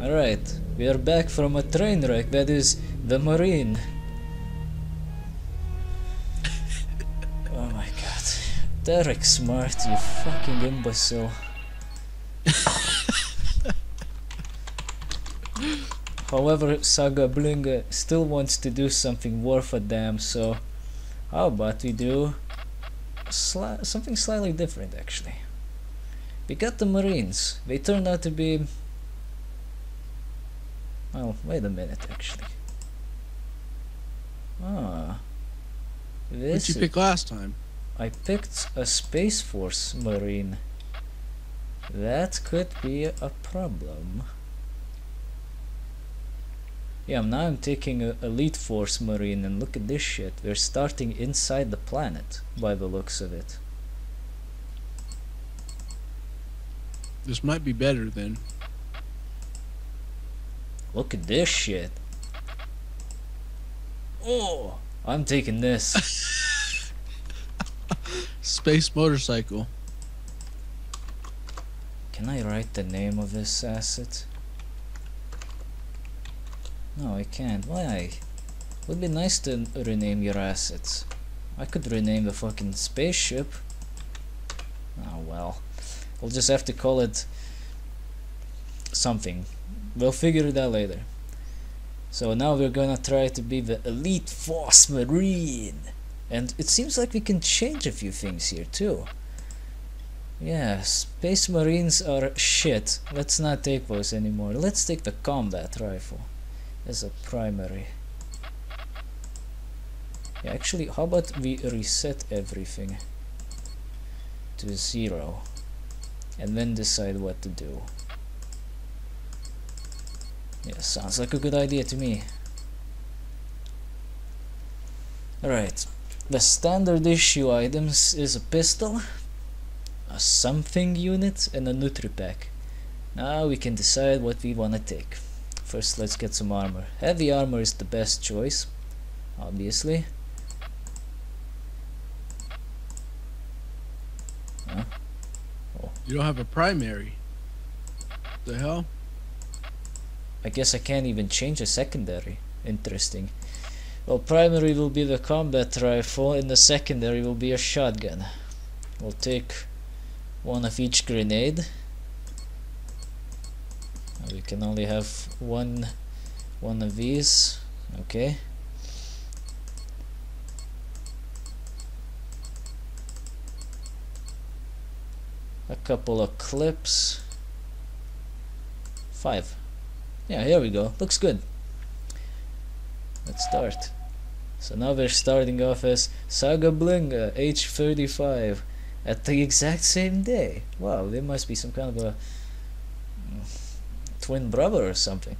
Alright, we are back from a train wreck that is the Marine. oh my god. Derek Smart, you fucking imbecile. However, Saga Blinga uh, still wants to do something worth a damn, so how about we do sli something slightly different actually. We got the Marines. They turned out to be well, wait a minute actually. Ah. This What'd you pick last time? I picked a Space Force Marine. That could be a problem. Yeah, now I'm taking a Elite Force Marine and look at this shit. We're starting inside the planet by the looks of it. This might be better then. Look at this shit. Oh, I'm taking this. Space motorcycle. Can I write the name of this asset? No, I can't. Why? Would be nice to rename your assets. I could rename the fucking spaceship. Oh well. We'll just have to call it something. We'll figure it out later. So now we're gonna try to be the Elite Force Marine. And it seems like we can change a few things here too. Yeah, Space Marines are shit. Let's not take those anymore. Let's take the combat rifle as a primary. Yeah, actually, how about we reset everything to zero and then decide what to do. Yeah, sounds like a good idea to me. Alright, the standard issue items is a pistol, a something unit, and a Nutri-Pack. Now we can decide what we wanna take. First let's get some armor. Heavy armor is the best choice, obviously. Huh? You don't have a primary. The hell? I guess I can't even change a secondary. Interesting. Well, primary will be the combat rifle, and the secondary will be a shotgun. We'll take one of each grenade. We can only have one one of these. Okay. A couple of clips. Five. Yeah, here we go. Looks good. Let's start. So now we're starting off as Saga Blinga, age 35, at the exact same day. Wow, there must be some kind of a mm, twin brother or something.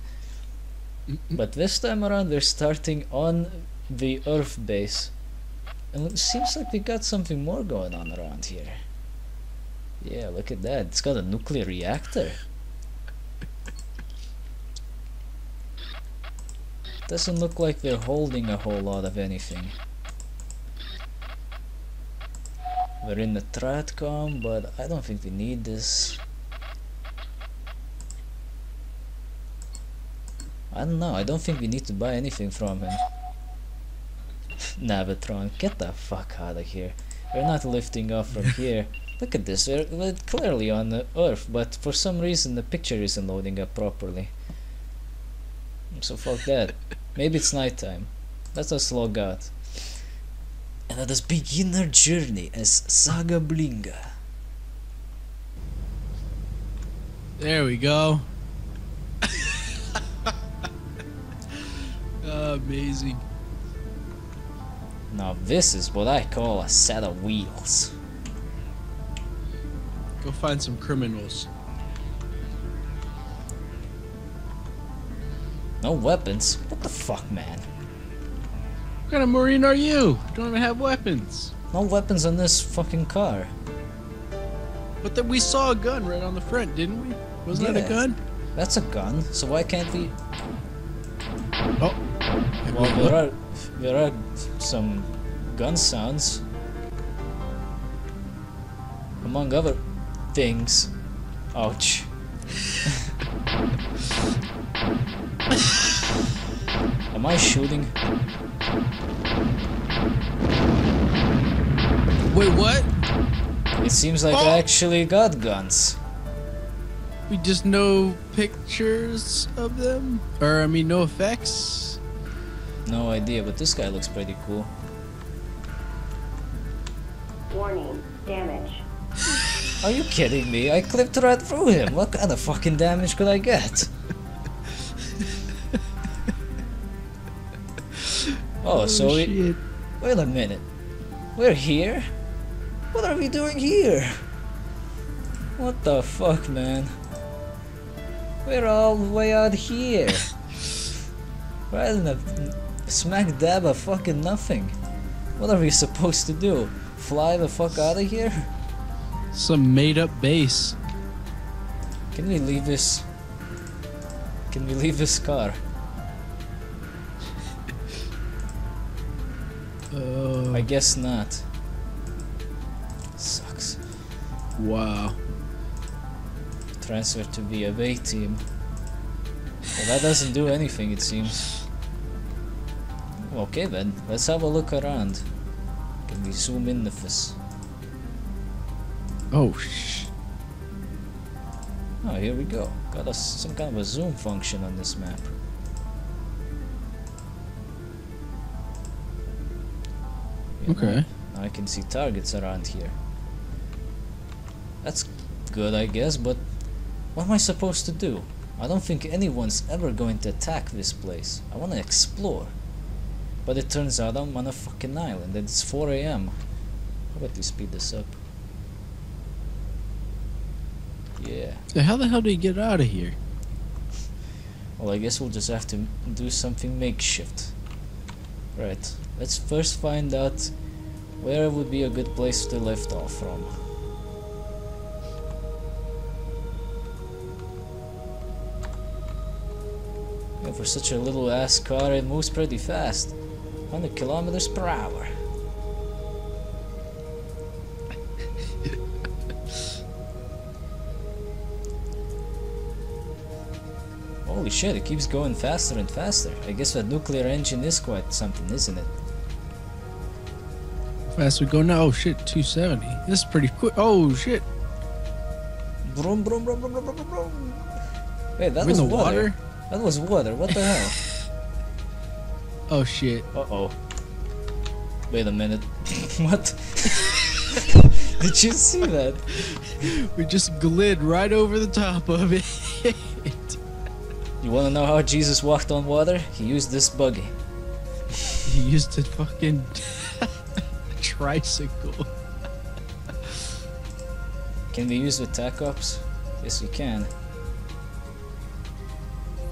But this time around we're starting on the Earth base. And it seems like we got something more going on around here. Yeah, look at that. It's got a nuclear reactor. Doesn't look like they're holding a whole lot of anything. We're in the Tratcom, but I don't think we need this. I don't know, I don't think we need to buy anything from him. Navatron, get the fuck out of here. We're not lifting off from here. Look at this, we're, we're clearly on the Earth, but for some reason the picture isn't loading up properly. So fuck that. Maybe it's nighttime. Let us log out. And let us begin our journey as Saga Blinga. There we go. Amazing. Now this is what I call a set of wheels. Go find some criminals. No weapons? What the fuck, man? What kind of Marine are you? Don't even have weapons. No weapons on this fucking car. But then we saw a gun right on the front, didn't we? Wasn't that a gun? That's a gun, so why can't we... Oh. Well, there are, there are some gun sounds. Among other things. Ouch. I shooting? Wait, what? It seems like Oh. I actually got guns. We just no pictures of them? Or, I mean, no effects? No idea, but this guy looks pretty cool. Warning, damage. Are you kidding me? I clipped right through him. What kind of fucking damage could I get? Oh, so we, shit. wait a minute. We're here? What are we doing here? What the fuck, man? We're all the way out here. Right in the smack dab of fucking nothing. What are we supposed to do? Fly the fuck out of here? Some made up base. Can we leave this? Can we leave this car? I guess not. Sucks. wow. Transfer to the away team. Well, that doesn't do anything, it seems. Okay then, let's have a look around. Can we zoom in with this? Oh. Oh, here we go. Got us some kind of a zoom function on this map. Know, Okay. I can see targets around here. That's good, I guess, but what am I supposed to do? I don't think anyone's ever going to attack this place. I want to explore. But it turns out I'm on a fucking island and it's 4 a.m. How about we speed this up? Yeah. So how the hell do you get out of here? Well, I guess we'll just have to do something makeshift. Right. Let's first find out where would be a good place to lift off from. Yeah, for such a little ass car, it moves pretty fast. 100 kilometers per hour. Holy shit, it keeps going faster and faster. I guess that nuclear engine is quite something, isn't it? Fast we go now. Oh shit, 270. This is pretty quick. Oh shit. Brum, brum, brum, brum, brum, brum, brum. Wait, that We're was water. water? That was water. What the hell? Oh shit. Uh oh. Wait a minute. what? Did you see that? We just glid right over the top of it. You wanna know how Jesus walked on water? He used this buggy. he used a fucking tricycle. Can we use the tech ops? Yes, we can.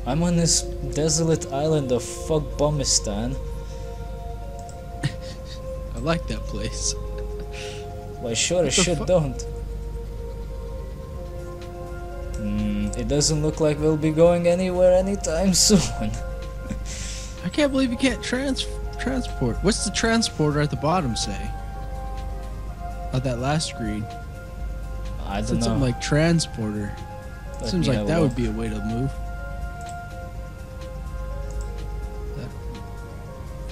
I'm on this desolate island of Fugbomistan. I like that place. Well, I sure as shit fu- don't. Hmm, it doesn't look like we'll be going anywhere anytime soon. I can't believe you can't trans transport. What's the transporter at the bottom say? On that last screen. I don't know. something like transporter. Let Seems like that would be a way to move.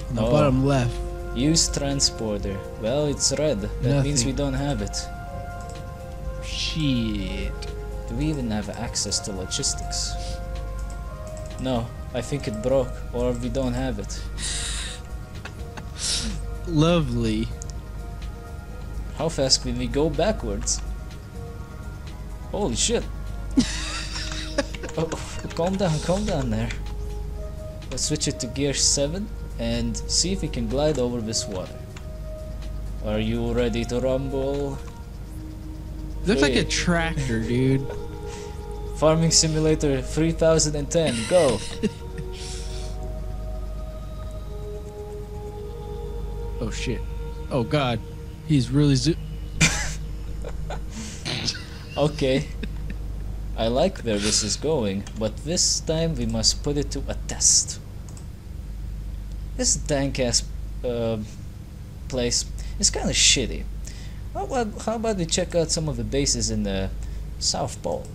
On the Oh. bottom left. Use transporter. Well, it's red. That means we don't have it. Shit. Do we even have access to logistics? No, I think it broke, or we don't have it. Lovely. How fast can we go backwards? Holy shit. oh, calm down, calm down there. Let's switch it to gear 7 and see if we can glide over this water. Are you ready to rumble? Looks like a tractor, dude. Farming Simulator 3010, go! Oh shit. Oh god. He's really zo- Okay. I like where this is going, but this time we must put it to a test. This dank ass uh, place is kind of shitty. How about, how about we check out some of the bases in the South Pole?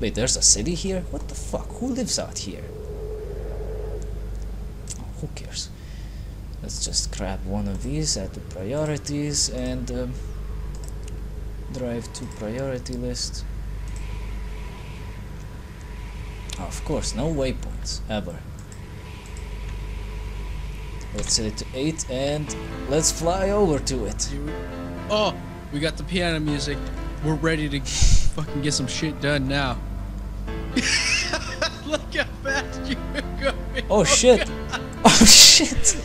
Wait, there's a city here? What the fuck? Who lives out here? who cares? Let's just grab one of these, add to priorities, and um, drive to priority list. Of course, no waypoints, ever. Let's set it to 8 and let's fly over to it. Oh, we got the piano music. We're ready to fucking get some shit done now. Look how fast you're going. Oh shit! Oh shit!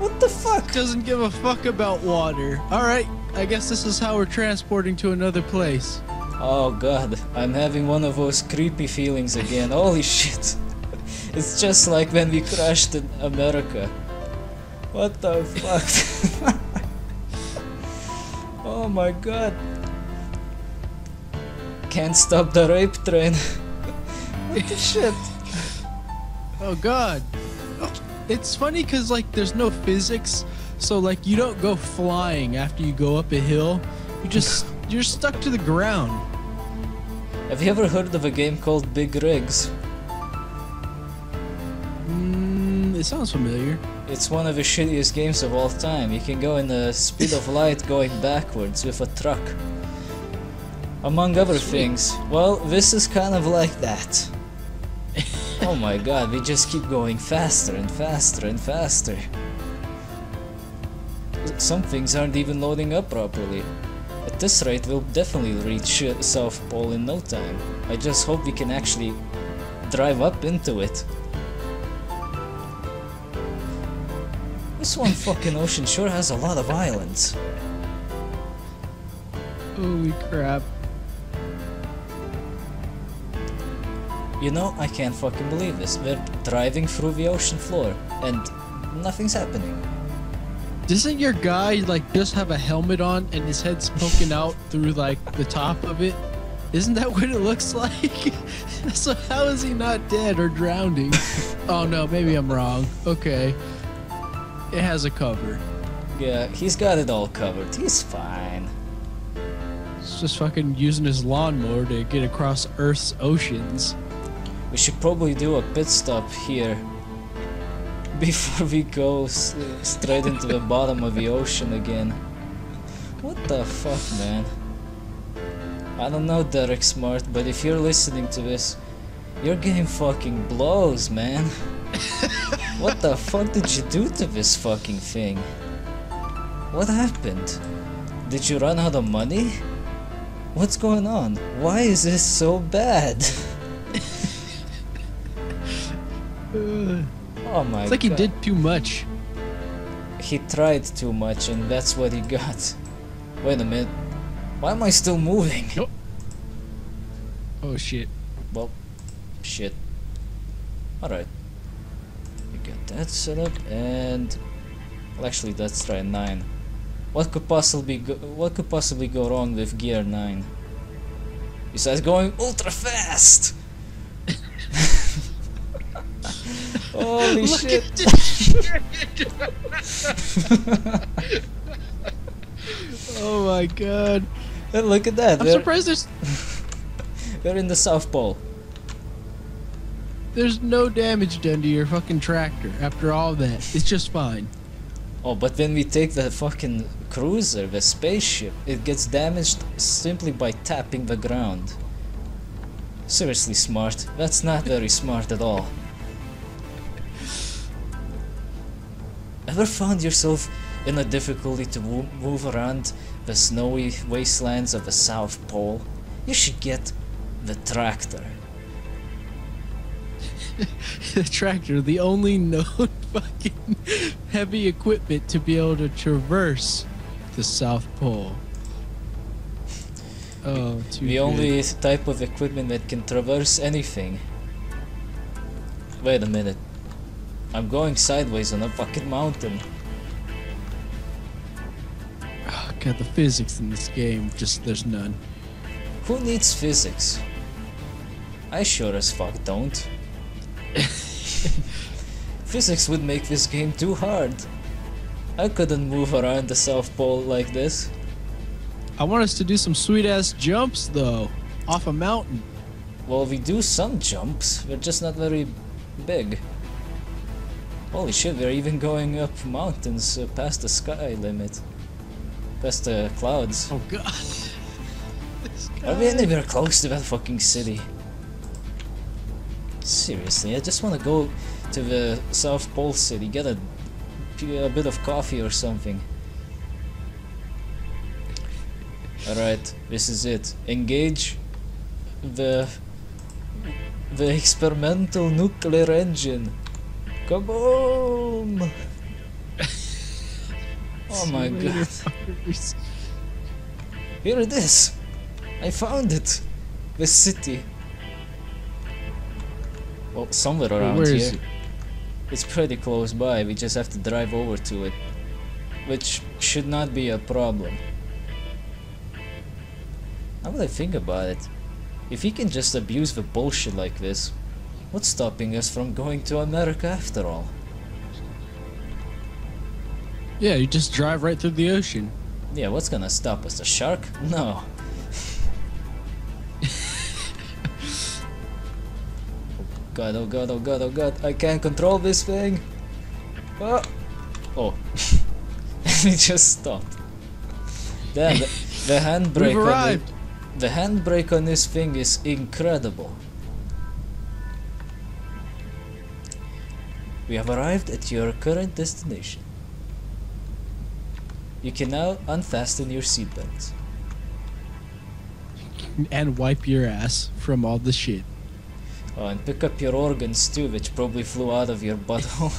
What the fuck? Doesn't give a fuck about water. All right, I guess this is how we're transporting to another place. Oh god, I'm having one of those creepy feelings again. Holy shit. It's just like when we crashed in America. What the fuck? oh my god. Can't stop the rape train. what the shit? Oh god. It's funny cuz like there's no physics, so like you don't go flying after you go up a hill. You just you're stuck to the ground. Have you ever heard of a game called Big Rigs? Mm, it sounds familiar. It's one of the shittiest games of all time. You can go in the speed of light going backwards with a truck. Among other things. Well, this is kind of like that. Oh my god, we just keep going faster and faster and faster. Some things aren't even loading up properly. At this rate, we'll definitely reach South Pole in no time. I just hope we can actually drive up into it. This one fucking ocean sure has a lot of islands. Holy crap. You know, I can't fucking believe this. We're driving through the ocean floor and nothing's happening. Doesn't your guy like just have a helmet on and his head's poking out through like the top of it? Isn't that what it looks like? so how is he not dead or drowning? oh no, maybe I'm wrong. Okay. It has a cover. Yeah, he's got it all covered. He's fine. He's just fucking using his lawnmower to get across Earth's oceans. We should probably do a pit stop here before we go s- straight into the bottom of the ocean again. What the fuck, man? I don't know, Derek Smart, but if you're listening to this, your game fucking blows, man. what the fuck did you do to this fucking thing? What happened? Did you run out of money? What's going on? Why is this so bad? Uh, Oh my it's like he did too much. He tried too much and that's what he got. Wait a minute. Why am I still moving? Oh shit. Well, shit. Alright. We got that set up and... Well, actually, let's try 9. What could possibly go, what could possibly go wrong with gear 9? Besides going ultra fast! Holy Look shit! at this oh my god. And look at that, I'm we're, surprised there's we're in the South Pole. there's no damage done to your fucking tractor after all that. It's just fine. Oh, but when we take the fucking cruiser, the spaceship, it gets damaged simply by tapping the ground. Seriously, smart. That's not very smart at all. Ever found yourself in a difficulty to move around the snowy wastelands of the South Pole? You should get the tractor. the tractor, the only known fucking heavy equipment to be able to traverse the South Pole. Oh, too The good. only type of equipment that can traverse anything. Wait a minute. I'm going sideways on a fucking mountain. Oh, God, the physics in this game, just there's none. Who needs physics? I sure as fuck don't. physics would make this game too hard. I couldn't move around the South Pole like this. I want us to do some sweet ass jumps though, off a mountain. Well, we do some jumps, we're just not very big. Holy shit, we're even going up mountains uh, past the sky limit. Past the clouds. Oh god. Are we anywhere close to that fucking city? Seriously, I just want to go to the South Pole city, get a, a bit of coffee or something. Alright, this is it. Engage the the experimental nuclear engine. Kaboom! oh my god. Here it is! I found it! The city. Well, somewhere around Where here. is it? It's pretty close by, we just have to drive over to it. Which should not be a problem. Now that I think about it, if he can just abuse the bullshit like this, what's stopping us from going to America after all? Yeah, you just drive right through the ocean. Yeah, what's gonna stop us? A shark? No. oh god, oh god, oh god, oh god, I can't control this thing! Ah. Oh! Oh. it just stopped. Damn, the, the handbrake on the, the handbrake on this thing is incredible. We have arrived at your current destination. You can now unfasten your seatbelts. And wipe your ass from all the shit. Oh, and pick up your organs too, which probably flew out of your butthole.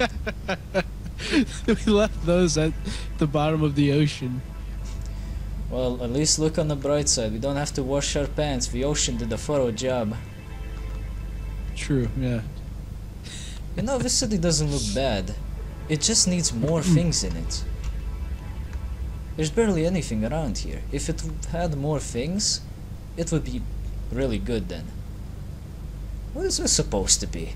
we left those at the bottom of the ocean. well, at least look on the bright side. We don't have to wash our pants. The ocean did a thorough job. True, yeah. You know, this city doesn't look bad. It just needs more hmm. things in it. There's barely anything around here. If it had more things, it would be really good then. What is this supposed to be?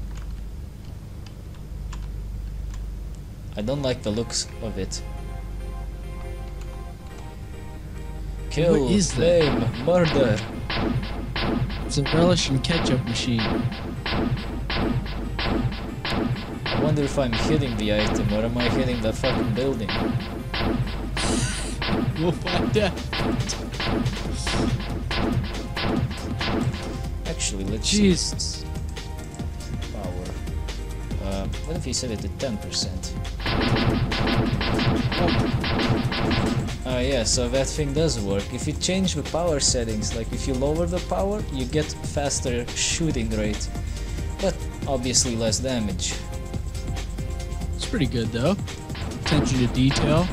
I don't like the looks of it. Kill, that? murder. It's a relish and ketchup machine. I wonder if I'm hitting the item or am I hitting the fucking building? We'll find out. Actually, let's see. Jesus. power. Uh, what if you set it to 10%? Oh yeah, so that thing does work. If you change the power settings, like if you lower the power, you get faster shooting rate. But obviously less damage. It's pretty good though. Attention to detail.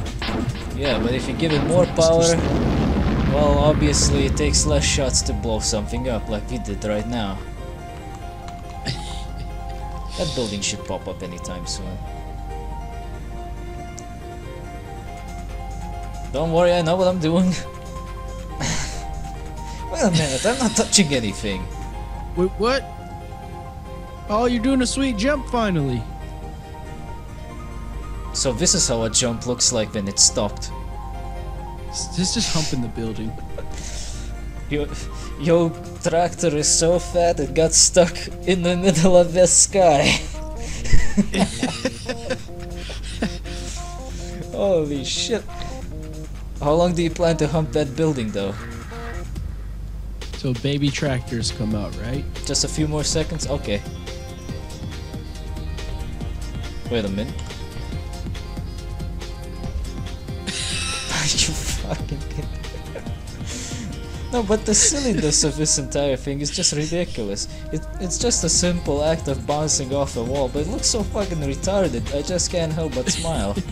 Yeah, but if you give it more power, well, obviously it takes less shots to blow something up, like we did right now. that building should pop up anytime soon. Don't worry, I know what I'm doing. Wait a minute, I'm not touching anything. Wait, what? Oh, you're doing a sweet jump finally. So this is how a jump looks like when it's stopped. This just humping the building. Your, yo tractor is so fat it got stuck in the middle of the sky. Holy shit. How long do you plan to hump that building though? So baby tractors come out, right? Just a few more seconds? Okay. Wait a minute. No, but the silliness of this entire thing is just ridiculous. It, it's just a simple act of bouncing off a wall, but it looks so fucking retarded, I just can't help but smile.